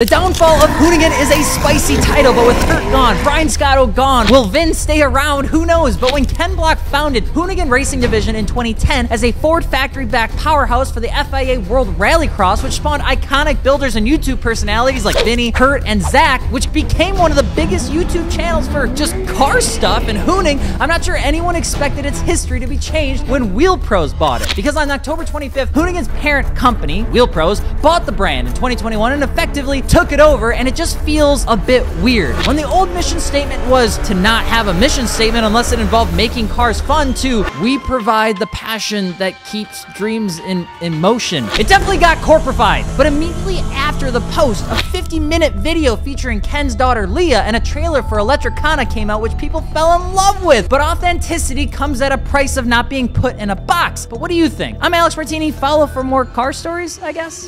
The downfall of Hoonigan is a spicy title, but with Kurt gone, Brian Scotto gone, will Vin stay around? Who knows? But when Ken Block founded Hoonigan Racing Division in 2010 as a Ford factory-backed powerhouse for the FIA World Rallycross, which spawned iconic builders and YouTube personalities like Vinny, Kurt, and Zach, which became one of the biggest YouTube channels for just car stuff and hooning, I'm not sure anyone expected its history to be changed when Wheel Pros bought it. Because on October 25th, Hoonigan's parent company, Wheel Pros, bought the brand in 2021 and effectively took it over, and it just feels a bit weird. When the old mission statement was to not have a mission statement unless it involved making cars fun, to we provide the passion that keeps dreams in, in motion. It definitely got corporified, but immediately after the post, a 50 minute video featuring Ken's daughter Lia and a trailer for Electrikhana came out, which people fell in love with. But authenticity comes at a price of not being put in a box. But what do you think? I'm Alex Martini. Follow for more car stories, I guess.